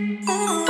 Ooh.